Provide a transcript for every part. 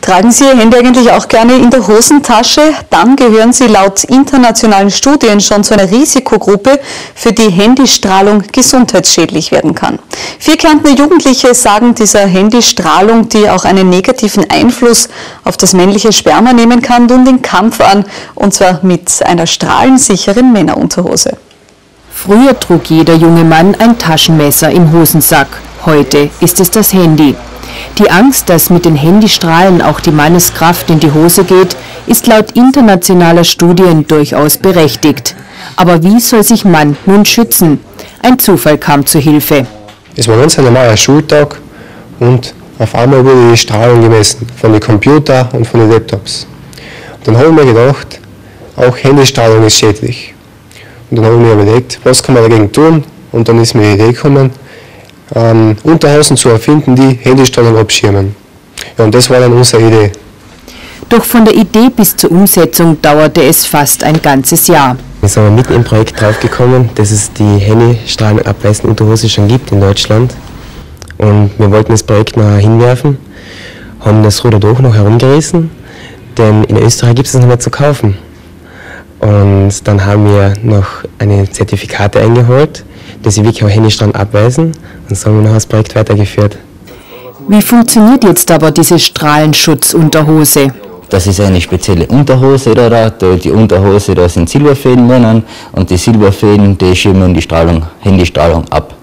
Tragen Sie Ihr Handy eigentlich auch gerne in der Hosentasche? Dann gehören Sie laut internationalen Studien schon zu einer Risikogruppe, für die Handystrahlung gesundheitsschädlich werden kann. Vier Kärntner Jugendliche sagen dieser Handystrahlung, die auch einen negativen Einfluss auf das männliche Sperma nehmen kann, nun den Kampf an, und zwar mit einer strahlensicheren Männerunterhose. Früher trug jeder junge Mann ein Taschenmesser im Hosensack. Heute ist es das Handy. Die Angst, dass mit den Handystrahlen auch die Manneskraft in die Hose geht, ist laut internationaler Studien durchaus berechtigt. Aber wie soll sich Mann nun schützen? Ein Zufall kam zu Hilfe. Es war ganz ein normaler Schultag und auf einmal wurde die Strahlung gemessen von den Computern und von den Laptops. Und dann habe ich mir gedacht, auch Handystrahlung ist schädlich. Und dann habe ich mir überlegt, was kann man dagegen tun? Und dann ist mir die Idee gekommen, ähm, Unterhosen zu erfinden, die Handystrahlung abschirmen. Ja, und das war dann unsere Idee. Doch von der Idee bis zur Umsetzung dauerte es fast ein ganzes Jahr. Wir sind mitten im Projekt draufgekommen, dass es die Handystrahlen abweisende Unterhose schon gibt in Deutschland. Und wir wollten das Projekt noch hinwerfen, haben das Ruder doch noch herumgerissen, denn in Österreich gibt es es nicht mehr zu kaufen. Und dann haben wir noch eine Zertifikate eingeholt, dass sie wirklich auch Handystrahlen abweisen und so haben wir noch das Projekt weitergeführt. Wie funktioniert jetzt aber diese Strahlenschutzunterhose? Das ist eine spezielle Unterhose da, da. Die Unterhose, da sind Silberfäden drinnen und die Silberfäden, die schirmen die Strahlung, Handystrahlung ab.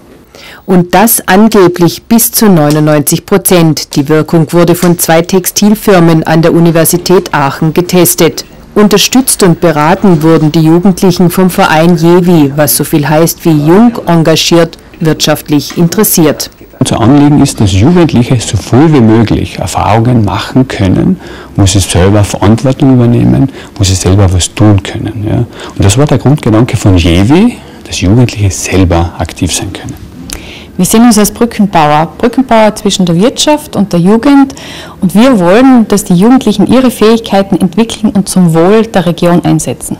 Und das angeblich bis zu 99 Prozent. Die Wirkung wurde von zwei Textilfirmen an der Universität Aachen getestet. Unterstützt und beraten wurden die Jugendlichen vom Verein JEWI, was so viel heißt wie jung, engagiert, wirtschaftlich interessiert. Unser Anliegen ist, dass Jugendliche so früh wie möglich Erfahrungen machen können, wo sie selber Verantwortung übernehmen, wo sie selber was tun können. Ja. Und das war der Grundgedanke von JEWI, dass Jugendliche selber aktiv sein können. Wir sehen uns als Brückenbauer, Brückenbauer zwischen der Wirtschaft und der Jugend und wir wollen, dass die Jugendlichen ihre Fähigkeiten entwickeln und zum Wohl der Region einsetzen.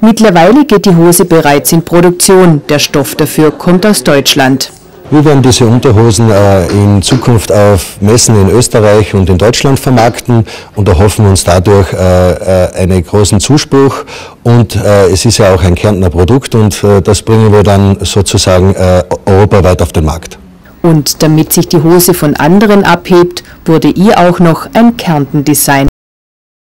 Mittlerweile geht die Hose bereits in Produktion. Der Stoff dafür kommt aus Deutschland. Wir werden diese Unterhosen äh, in Zukunft auf Messen in Österreich und in Deutschland vermarkten und erhoffen uns dadurch äh, äh, einen großen Zuspruch. Und es ist ja auch ein Kärntner Produkt und das bringen wir dann sozusagen europaweit auf den Markt. Und damit sich die Hose von anderen abhebt, wurde ihr auch noch ein Kärnten-Design